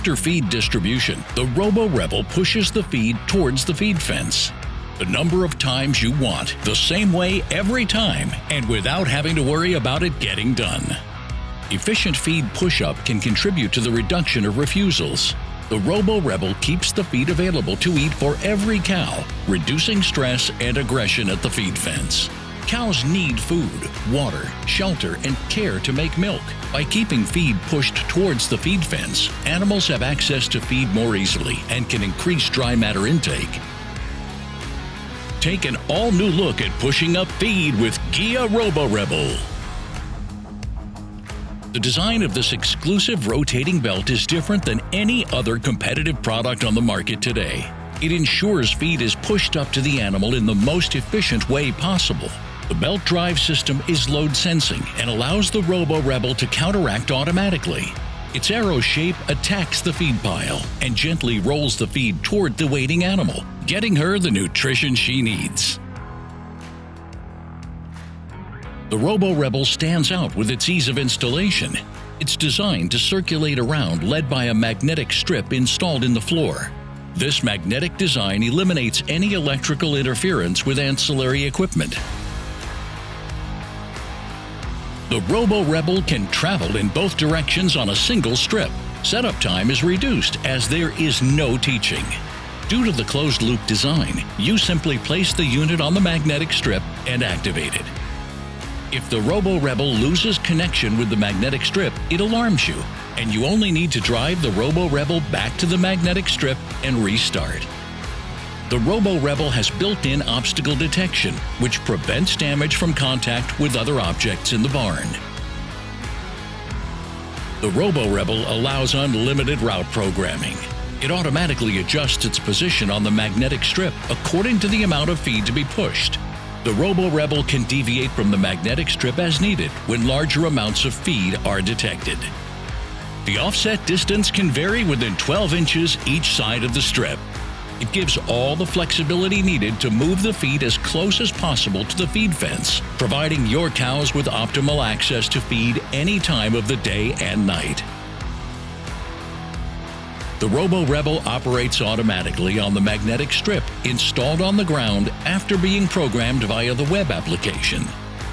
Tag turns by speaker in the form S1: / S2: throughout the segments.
S1: After feed distribution, the Robo Rebel pushes the feed towards the feed fence. The number of times you want, the same way every time, and without having to worry about it getting done. Efficient feed push up can contribute to the reduction of refusals. The Robo Rebel keeps the feed available to eat for every cow, reducing stress and aggression at the feed fence. Cows need food, water, shelter, and care to make milk. By keeping feed pushed towards the feed fence, animals have access to feed more easily and can increase dry matter intake. Take an all new look at pushing up feed with GEA Robo Rebel. The design of this exclusive rotating belt is different than any other competitive product on the market today. It ensures feed is pushed up to the animal in the most efficient way possible. The belt drive system is load sensing and allows the Robo Rebel to counteract automatically. Its arrow shape attacks the feed pile and gently rolls the feed toward the waiting animal, getting her the nutrition she needs. The Robo Rebel stands out with its ease of installation. It's designed to circulate around, led by a magnetic strip installed in the floor. This magnetic design eliminates any electrical interference with ancillary equipment. The Robo Rebel can travel in both directions on a single strip. Setup time is reduced as there is no teaching. Due to the closed loop design, you simply place the unit on the magnetic strip and activate it. If the Robo Rebel loses connection with the magnetic strip, it alarms you, and you only need to drive the Robo Rebel back to the magnetic strip and restart. The Robo Rebel has built in obstacle detection, which prevents damage from contact with other objects in the barn. The Robo Rebel allows unlimited route programming. It automatically adjusts its position on the magnetic strip according to the amount of feed to be pushed. The Robo Rebel can deviate from the magnetic strip as needed when larger amounts of feed are detected. The offset distance can vary within 12 inches each side of the strip. It gives all the flexibility needed to move the feed as close as possible to the feed fence, providing your cows with optimal access to feed any time of the day and night. The Robo Rebel operates automatically on the magnetic strip installed on the ground after being programmed via the web application.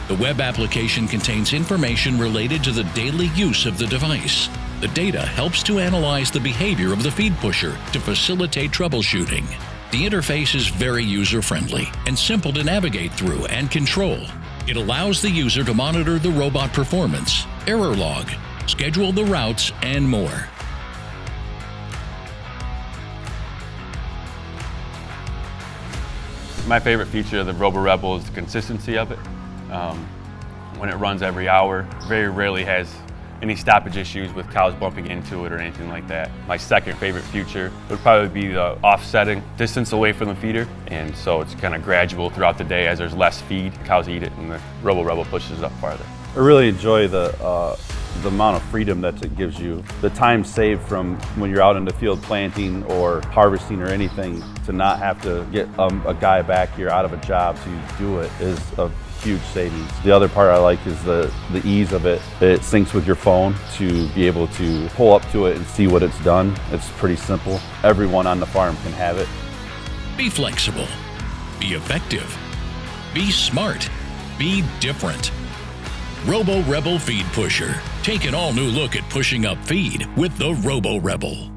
S1: The web application contains information related to the daily use of the device. The data helps to analyze the behavior of the feed pusher to facilitate troubleshooting. The interface is very user friendly and simple to navigate through and control. It allows the user to monitor the robot performance, error log, schedule the routes, and more.
S2: My favorite feature of the Robo Rebel is the consistency of it. Um, when it runs every hour, very rarely has any stoppage issues with cows bumping into it or anything like that. My second favorite feature would probably be the offsetting distance away from the feeder. And so it's kind of gradual throughout the day as there's less feed, cows eat it and the Robo Rebel pushes up farther.
S3: I really enjoy the uh, the amount of freedom that it gives you. The time saved from when you're out in the field planting or harvesting or anything to not have to get um, a guy back here out of a job to do it is a huge savings. The other part I like is the, the ease of it. It syncs with your phone to be able to pull up to it and see what it's done. It's pretty simple. Everyone on the farm can have it.
S1: Be flexible. Be effective. Be smart. Be different. Robo Rebel Feed Pusher. Take an all new look at pushing up feed with the Robo Rebel.